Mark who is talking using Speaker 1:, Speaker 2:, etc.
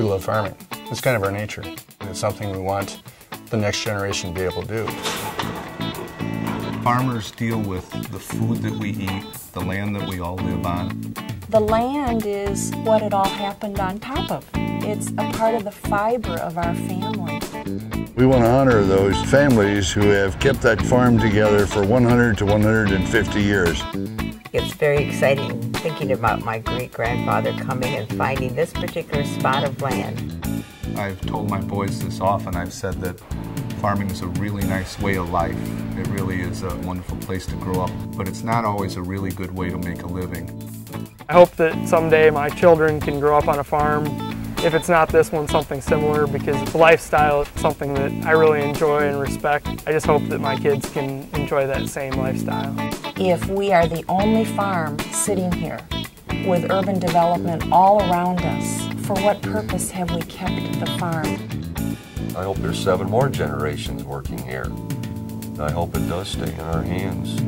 Speaker 1: We love farming. It's kind of our nature. It's something we want the next generation to be able to do.
Speaker 2: Farmers deal with the food that we eat, the land that we all live on.
Speaker 3: The land is what it all happened on top of. It's a part of the fiber of our family.
Speaker 4: We want to honor those families who have kept that farm together for 100 to 150 years.
Speaker 5: It's very exciting thinking about my great grandfather coming and finding this particular spot of land.
Speaker 2: I've told my boys this often. I've said that farming is a really nice way of life. It really is a wonderful place to grow up, but it's not always a really good way to make a living.
Speaker 6: I hope that someday my children can grow up on a farm. If it's not this one, something similar because the lifestyle is something that I really enjoy and respect. I just hope that my kids can enjoy that same lifestyle.
Speaker 3: If we are the only farm sitting here with urban development all around us, for what purpose have we kept the farm?
Speaker 7: I hope there's seven more generations working here. I hope it does stay in our hands.